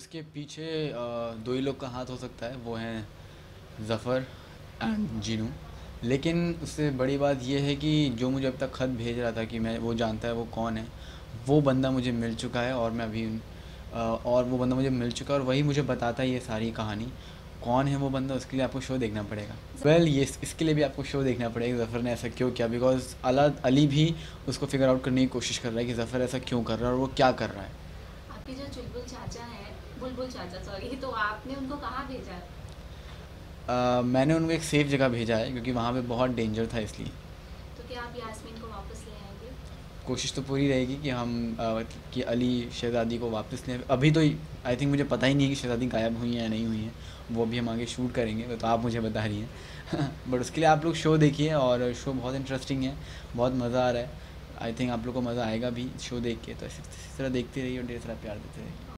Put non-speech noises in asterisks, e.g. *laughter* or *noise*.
इसके पीछे दो ही लोग का हाथ हो सकता है वो हैं ज़फ़र एंड जीनू। लेकिन उससे बड़ी बात यह है कि जो मुझे अब तक ख़त भेज रहा था कि मैं वो जानता है वो कौन है वो बंदा मुझे मिल चुका है और मैं अभी और वो बंदा मुझे मिल चुका है और वही मुझे बताता है ये सारी कहानी। कौन है वो बंदा उसके लिए आपको शो देखना पड़ेगा। वेल well, ये इसके लिए भी आपको शो देखना पड़ेगा ज़फ़र ने ऐसा क्यों किया बिकॉज़ अला अली भी उसको फिगर आउट करने की कोशिश कर रहा है कि ज़फ़र ऐसा क्यों कर रहा है और वो क्या कर रहा है। आपके जो चुलबुल चाचा हैं बुलबुल चाचा सॉरी तो आपने उनको कहाँ भेजा? है uh, मैंने उनको एक सेफ़ जगह भेजा है क्योंकि वहाँ पे बहुत डेंजर था इसलिए। तो क्या आप यास्मीन को वापस ले आएँगे? कोशिश तो पूरी रहेगी कि हम आ, कि अली शहज़ादी को वापस लें। अभी तो आई थिंक मुझे पता ही नहीं है कि शहज़ादी गायब हुई हैं या नहीं हुई हैं। वो भी हम आगे शूट करेंगे तो आप मुझे बता रही हैं। *laughs* बट उसके लिए आप लोग शो देखिए और शो बहुत इंटरेस्टिंग है बहुत मज़ा आ रहा है। आई थिंक आप लोग को मज़ा आएगा भी शो देख के। तो इस तरह देखते रहिए और ढेर सारा प्यार देते रहिए।